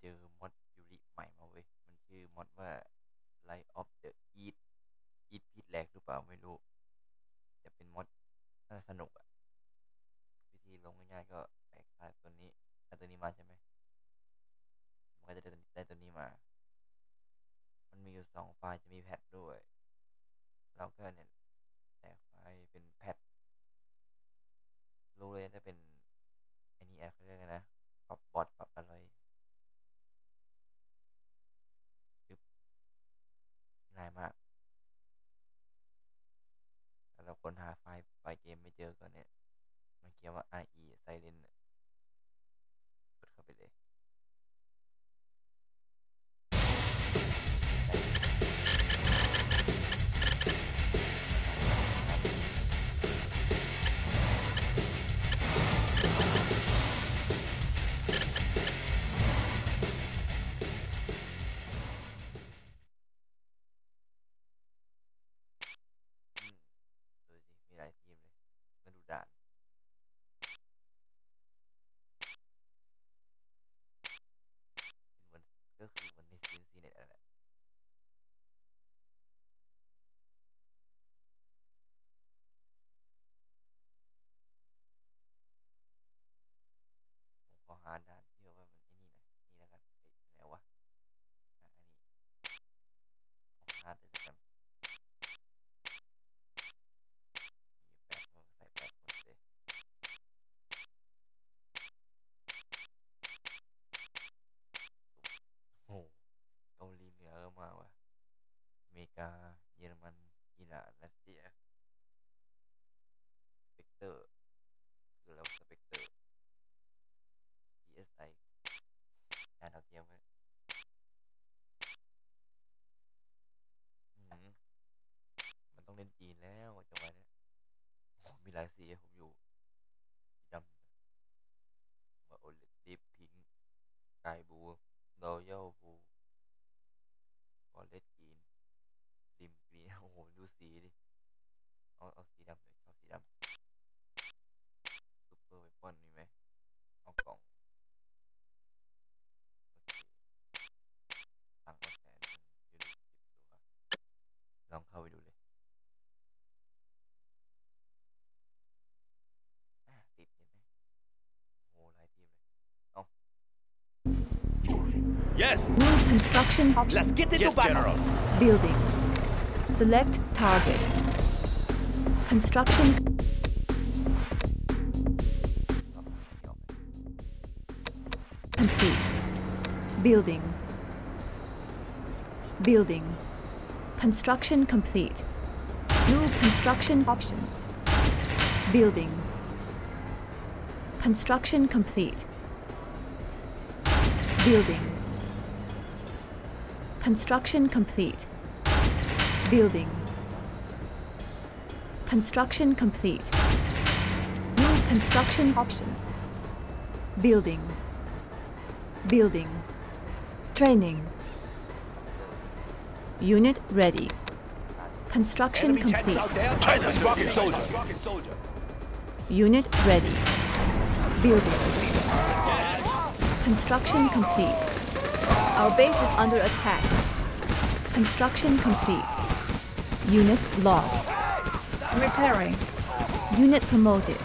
เจอมดยูริใหม่มาเว้ย มันชื่อมดว่า Light of the Eat Eat พิษแหลกหรือเปล่าไม่รู้ แต่เป็นมดน่าสนุกอะวิธีลงง่ายๆก็แตกตายตัวนี้ได้ตัวนี้มาใช่ไหมมันก็จะได้ได้ตัวนี้มา มันมีอยู่สองไฟล์จะมีแพทด้วย เราก็เนี่ยแตกไฟล์เป็นแพทรู้เลยจะเป็นไอ้นี่แอปเขาเรียกไงนะปรับบอทปรับอะไรจึ๊บง่ายมากแล้วเรา ค้นหาไฟล์ไฟล์เกมไม่เจอก็เนี่ยมันเขียนว่า IE ดูสีดิเอาเอาสีดำเลยชอบสีดำซูเปอร์เวปอนมีไหมเอากล่องโอเคตังค์ก็แสนหนึ่งยูนิตสิบตัวลองเข้าไปดูเลยอ่าติดเห็นไหมโอ้โหหลายทีมเลยเอา Yes, New construction options. let's get into Yes, battle. General. Building. Select target. Construction complete. Building. Building. Construction complete. New construction options. Building. Construction complete. Building. Construction complete. Building. Construction complete. New construction options. Building. Building. Training. Unit ready. Construction Enemy complete. China's rocket rocket soldier. Rocket soldier. Unit ready. Building. Construction complete. Our base is under attack. Construction complete. Unit lost. Repairing. Unit promoted.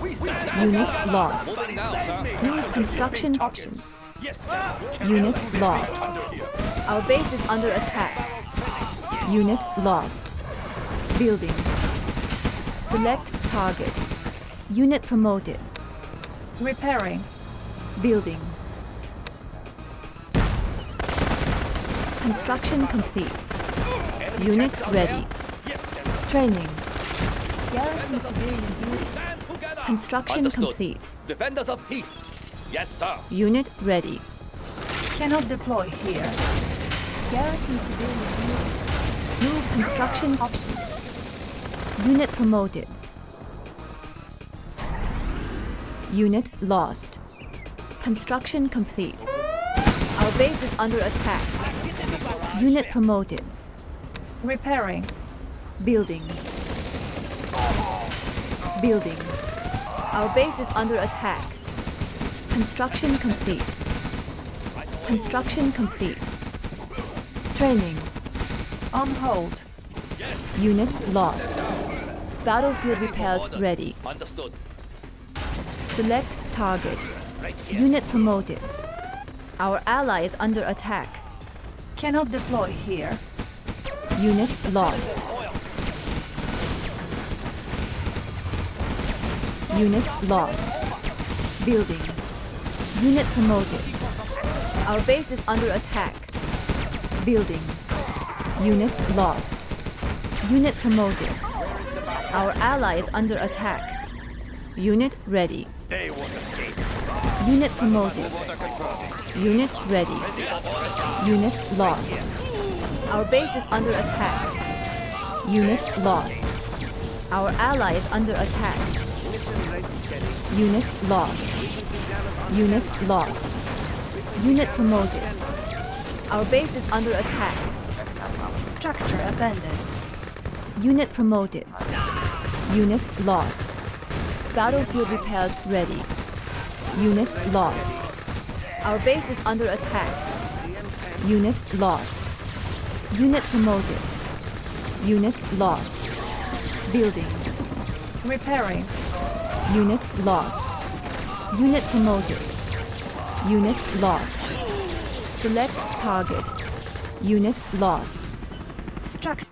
Unit lost. Moving now, sir. New construction options. Unit lost. Our base is under attack. Unit lost. Building. Select target. Unit promoted. Repairing. Building. Construction complete. Enemy Unit ready. Yes, Training. Defenders of peace. Stand together. Construction Understood. complete. Defenders of peace. Yes, sir. Unit ready. Cannot deploy here. Garrison civilian unit. New construction option. Unit promoted. Unit lost. Construction complete. Our base is under attack. Unit promoted. Repairing. Building. Building. Our base is under attack. Construction complete. Construction complete. Training. On hold. Unit lost. Battlefield repairs ready. Understood. Select target. Unit promoted. Our ally is under attack. Cannot deploy here. Unit lost. Unit lost. Building. Unit promoted. Our base is under attack. Building. Unit lost. Unit promoted. Our ally is under attack. Unit ready. They won't escape. Unit promoted. Unit ready. Unit lost. Our base is under attack. Unit lost. Our ally is under attack. Unit lost. Unit lost. Unit promoted. Our base is under attack. Structure abandoned. Unit promoted. Unit lost. Battlefield repairs ready. Unit lost. Our base is under attack. Unit lost. Unit promoted. Unit lost. Building. Repairing. Unit lost. Unit promoted. Unit lost. Select target. Unit lost. Structure.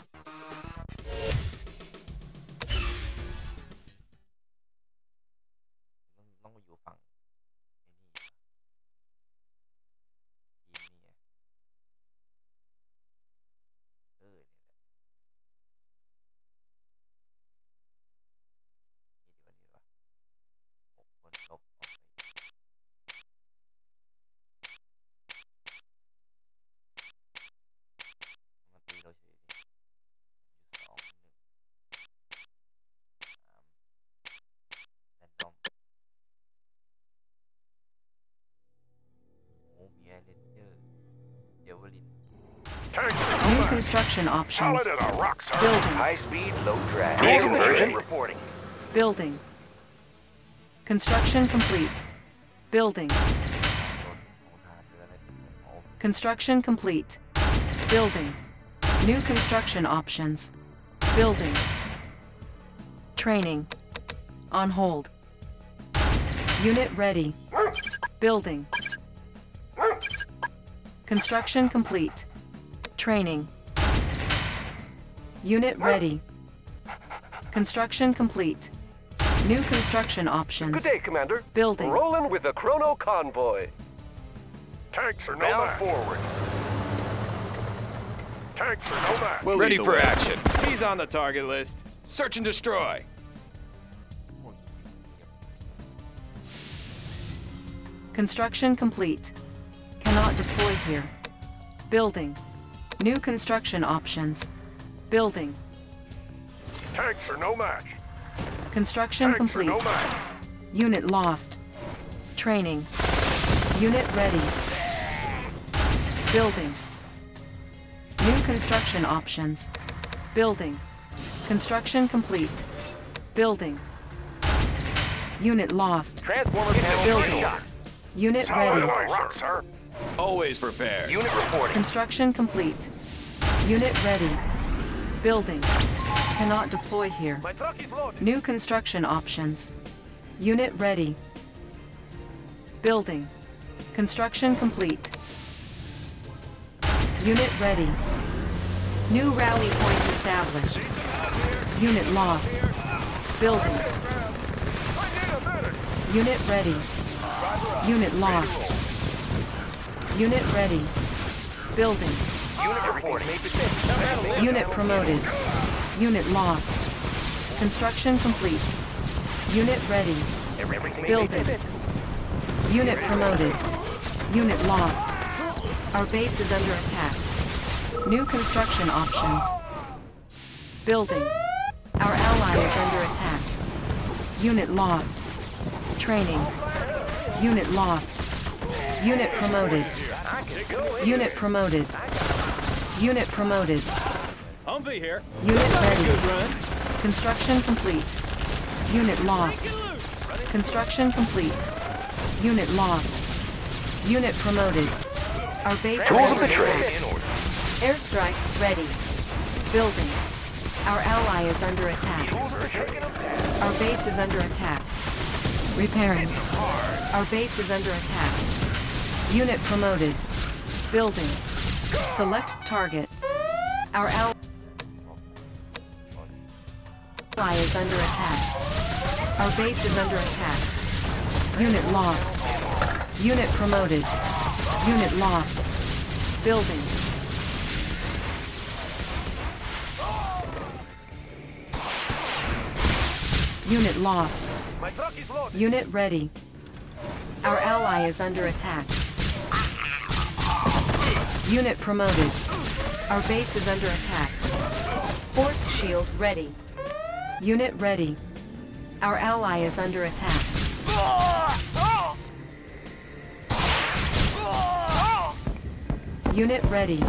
Construction options. Building. High speed, low drag. Conversion. Reporting. Building. Construction complete. Building. Construction complete. Building. New construction options. Building. Training. On hold. Unit ready. Building. Construction complete. Training. Unit ready. Construction complete. New construction options. Good day, Commander. Building. Rolling with the Chrono Convoy. Tanks are now forward. Tanks are no match. We'll Ready for way. action. He's on the target list. Search and destroy. Construction complete. Cannot deploy here. Building. New construction options. Building. Tanks are no match. Construction Tanks complete. are no match. Unit lost. Training. Unit ready. Building. New construction options. Building. Construction complete. Building. Unit lost. Transformer panel Building. shot. Unit Solid ready. rock, sir. Always prepared. Unit reporting. Construction complete. Unit ready. Building. Cannot deploy here. My truck is loaded. New construction options. Unit ready. Building. Construction complete. Unit ready. New rally point established. Unit lost. Building. I need a medic. Unit ready. Unit lost. Unit ready. Building. Unit reporting. Unit promoted. Unit lost. Construction complete. Unit ready. Building. Unit promoted. Unit lost. Our base is under attack. New construction options. Building. Our ally is under attack. Unit lost. Training. Unit lost. Unit promoted. Unit promoted. Unit promoted. Humvee here. Unit ready. Good run. Construction complete. Unit lost. Construction complete. Unit lost. Unit promoted. Our base is Tools of under the trade. attack. Airstrike ready. Building. Our ally is under attack. Our base is under attack. Repairing. Our base is under attack. Unit promoted. Building. Select target. Our ally is under attack. Our base is under attack. Unit lost. Unit promoted. Unit lost. Building. Unit lost. My truck is loaded. Unit ready. Our ally is under attack. Unit promoted. Our base is under attack. Force shield ready. Unit ready. Our ally is under attack. Unit ready.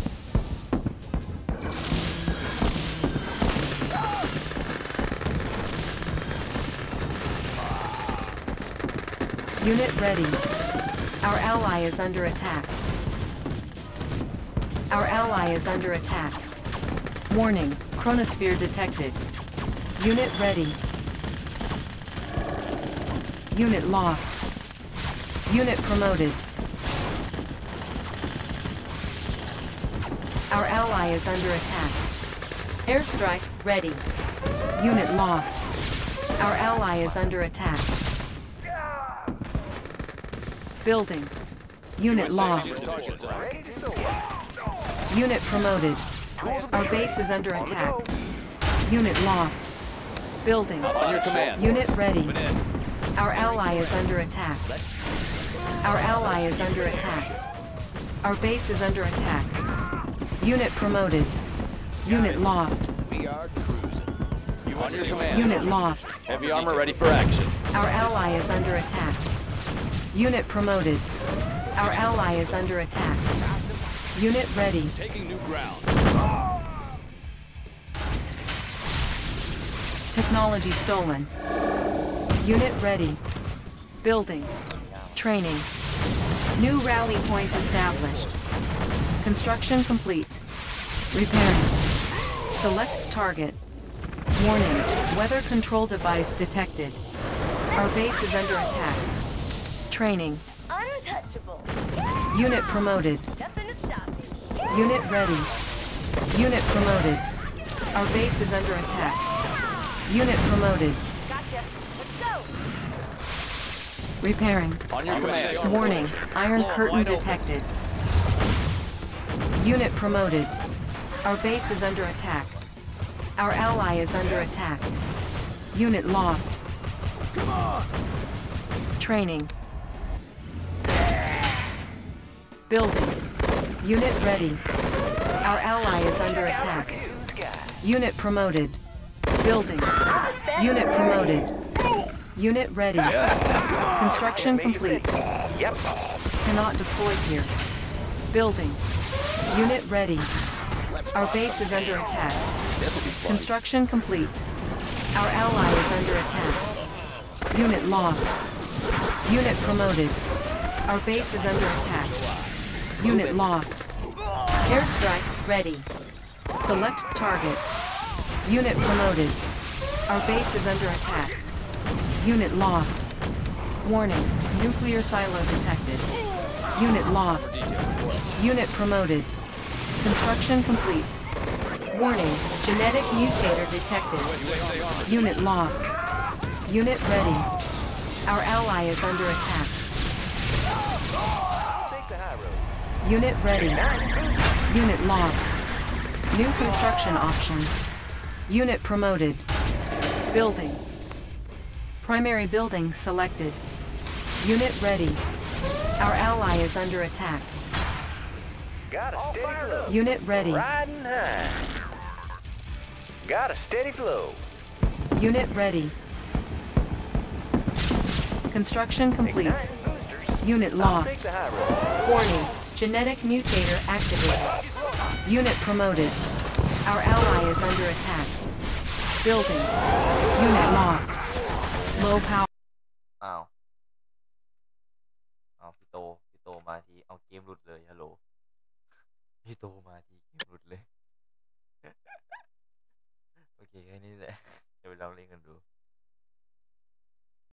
Unit ready. Our ally is under attack. Our ally is under attack. Warning, chronosphere detected. Unit ready. Unit lost. Unit promoted. Our ally is under attack. Airstrike ready. Unit lost. Our ally is under attack. Building. Unit lost. Unit promoted. Our base is under attack. Unit lost. Building. On your command. Unit ready. Our ally is under attack. Our ally is under attack. Our base is under attack. Unit promoted. Unit lost. We are cruising. On your command. Unit lost. Heavy armor ready for action. Our ally is under attack. Unit promoted. Our ally is under attack. Unit ready. Taking new ground. Technology stolen. Unit ready. Building. Training. New rally point established. Construction complete. Repairing. Select target. Warning. Weather control device detected. Our base is under attack. Training. Untouchable. Unit promoted. Unit ready. Unit promoted. Our base is under attack. Unit promoted. Gotcha. Let's go. Repairing. On your command. Warning, Iron Floor Curtain open. detected. Unit promoted. Our base is under attack. Our ally is under attack. Unit lost. Training. Building. Unit ready. Our ally is under attack. Unit promoted. Building. Unit promoted. Unit ready. Construction complete. Yep. Cannot deploy here. Building. Unit ready. Our base is under attack. This'll be fun. Construction complete. Our ally is under attack. Unit lost. Unit promoted. Our base is under attack. Unit lost. Airstrike ready. Select target. Unit promoted. Our base is under attack. Unit lost. Warning, nuclear silo detected. Unit lost. Unit promoted. Construction complete. Warning, genetic mutator detected. Unit lost. Unit ready. Our ally is under attack. Unit ready. Unit lost. New construction options. Unit promoted. Building. Primary building selected. Unit ready. Our ally is under attack. Got a steady flow. Unit ready. Riding high. Got a steady flow. Unit ready. Construction complete. Unit lost. take the high road. Warning. Genetic mutator activated. Unit promoted. Our ally is under attack. Building. Unit lost. Low power. อ้าว อ้าวพี่โต พี่โตมาที เอาเกมหลุดเลย ฮัลโหล โตมาทีเกมหลุดเลย โอเคแค่นี้แหละ เดี๋ยวไปลองเล่นกันดู ู